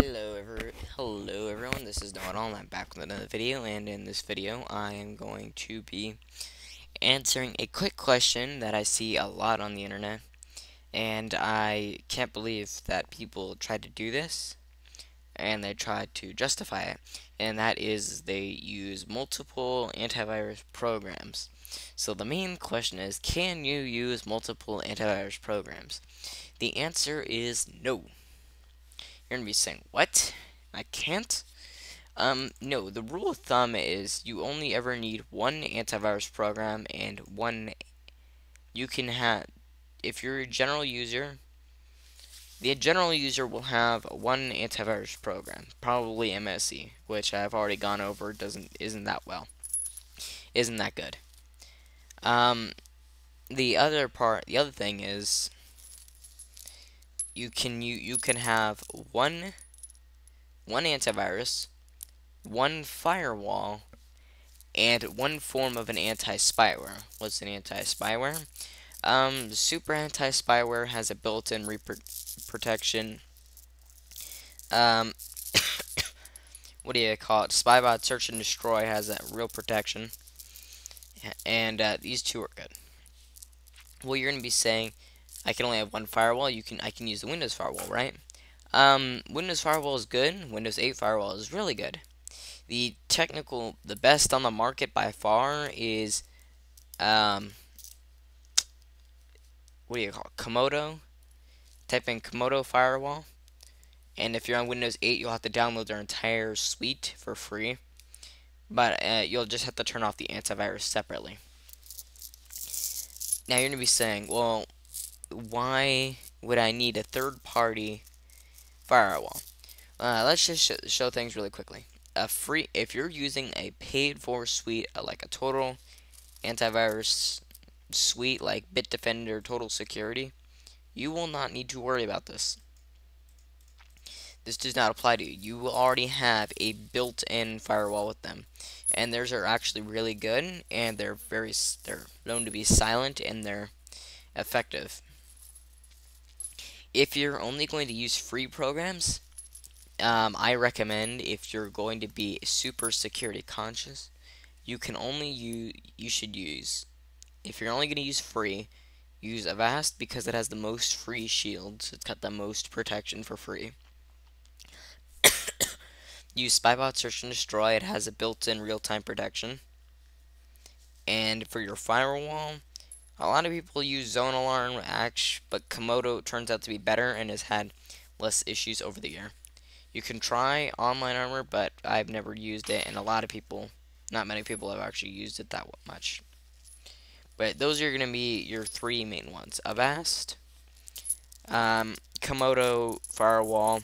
Hello, ever hello everyone. This is All. I'm back with another video, and in this video, I am going to be answering a quick question that I see a lot on the internet, and I can't believe that people try to do this, and they try to justify it, and that is they use multiple antivirus programs. So the main question is, can you use multiple antivirus programs? The answer is no. You're going to be saying, what? I can't? Um, no, the rule of thumb is you only ever need one antivirus program and one, you can have, if you're a general user, the general user will have one antivirus program, probably MSE, which I've already gone over, doesn't, isn't that well, isn't that good. Um, the other part, the other thing is, you can you you can have one one antivirus, one firewall, and one form of an anti-spyware. What's an anti-spyware? Um, Super Anti-Spyware has a built-in protection. Um, what do you call it? Spybot Search and Destroy has that real protection, and uh, these two are good. Well, you're to be saying I can only have one firewall. You can I can use the Windows firewall, right? Um, Windows firewall is good. Windows 8 firewall is really good. The technical, the best on the market by far is, um, what do you call it? Comodo. Type in Comodo firewall. And if you're on Windows 8, you'll have to download their entire suite for free. But uh, you'll just have to turn off the antivirus separately. Now you're to be saying, well, why would I need a third party firewall? Uh, let's just sh show things really quickly. A free, if you're using a paid for suite uh, like a total antivirus suite like Bitdefender Total Security, you will not need to worry about this. This does not apply to you. You will already have a built-in firewall with them, and theirs are actually really good, and they're very they're known to be silent and they're effective if you're only going to use free programs, um, I recommend if you're going to be super security conscious, you can only use, you should use, if you're only going to use free, use Avast because it has the most free shields. It's got the most protection for free. use Spybot Search and Destroy. It has a built-in real-time protection. And for your firewall, a lot of people use Zone Alarm, Ash, but Comodo turns out to be better and has had less issues over the year. You can try Online Armor, but I've never used it, and a lot of people, not many people, have actually used it that much. But those are going to be your three main ones. Avast, um, Comodo Firewall,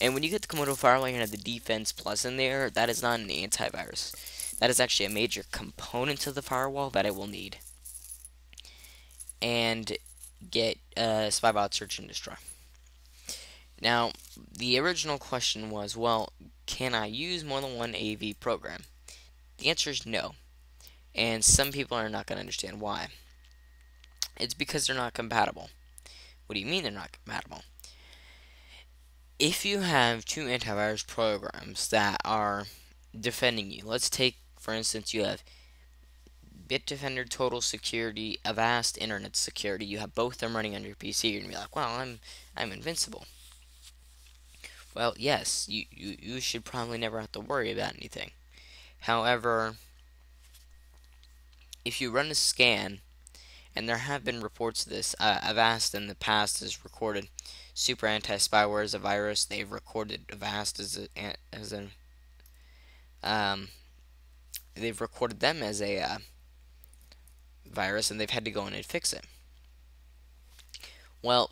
and when you get the Comodo Firewall, you have the Defense Plus in there. That is not an antivirus. That is actually a major component of the firewall that I will need and get uh, Spybot Search and Destroy. Now, the original question was, well, can I use more than one AV program? The answer is no. And some people are not going to understand why. It's because they're not compatible. What do you mean they're not compatible? If you have two antivirus programs that are defending you, let's take, for instance, you have Bitdefender Total Security, Avast Internet Security. You have both of them running on your PC. You're gonna be like, well, I'm I'm invincible. Well, yes, you, you, you should probably never have to worry about anything. However, if you run a scan, and there have been reports of this, uh, Avast in the past has recorded Super Anti-Spyware as a virus. They've recorded Avast as a, as um, they've recorded them as a uh, virus and they've had to go in and fix it. Well,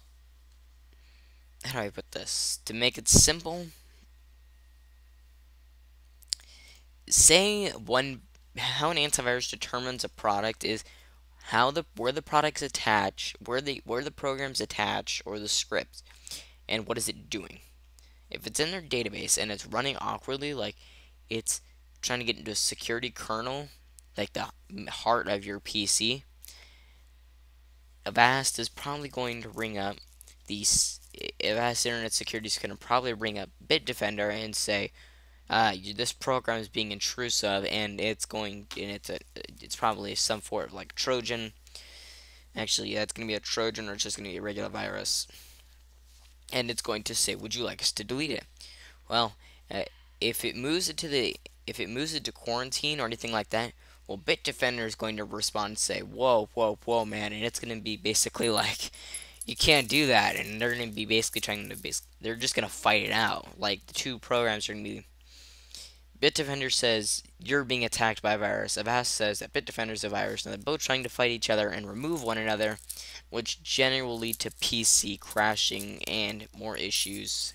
how do I put this? To make it simple, say one how an antivirus determines a product is how the where the products attach, where the where the programs attach or the script, and what is it doing. If it's in their database and it's running awkwardly, like it's trying to get into a security kernel like the heart of your PC, Avast is probably going to ring up the Avast Internet Security is going to probably ring up Bitdefender and say, uh, this program is being intrusive and it's going and it's a it's probably some sort of like Trojan. Actually, yeah, it's going to be a Trojan or it's just going to be a regular virus. And it's going to say, "Would you like us to delete it?" Well, uh, if it moves it to the if it moves it to quarantine or anything like that, well, Bitdefender is going to respond and say, "Whoa, whoa, whoa, man!" And it's going to be basically like, "You can't do that," and they're going to be basically trying to base. They're just going to fight it out. Like the two programs are going to be. Bitdefender says you're being attacked by a virus. Avast says that Bitdefender is a virus, and they're both trying to fight each other and remove one another, which generally will lead to PC crashing and more issues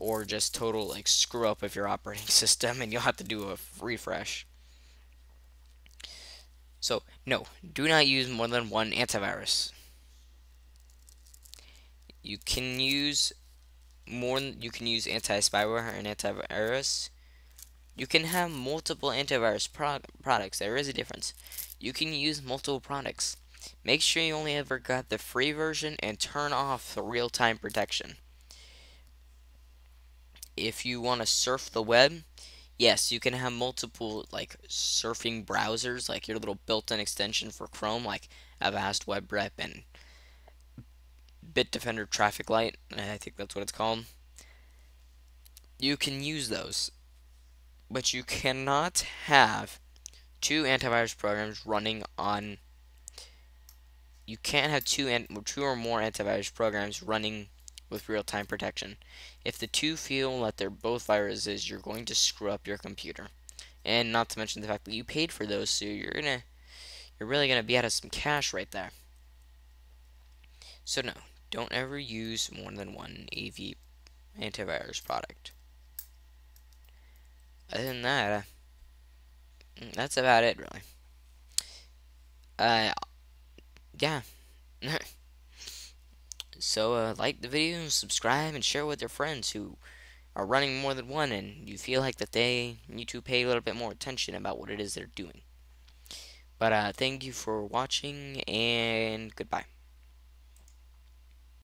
or just total like screw up of your operating system and you'll have to do a refresh. So, no, do not use more than one antivirus. You can use more you can use anti-spyware and antivirus. You can have multiple antivirus pro products. There is a difference. You can use multiple products. Make sure you only ever got the free version and turn off the real-time protection if you want to surf the web, yes, you can have multiple like surfing browsers, like your little built-in extension for Chrome, like Avast Web Rep and Bitdefender Traffic Light. I think that's what it's called. You can use those, but you cannot have two antivirus programs running on. You can't have two and two or more antivirus programs running with real-time protection. If the two feel that they're both viruses, you're going to screw up your computer. And not to mention the fact that you paid for those, so you're gonna you're really gonna be out of some cash right there. So no, don't ever use more than one AV antivirus product. Other than that, uh, that's about it, really. Uh, yeah. So uh, like the video, subscribe, and share with your friends who are running more than one and you feel like that they need to pay a little bit more attention about what it is they're doing. But uh, thank you for watching and goodbye.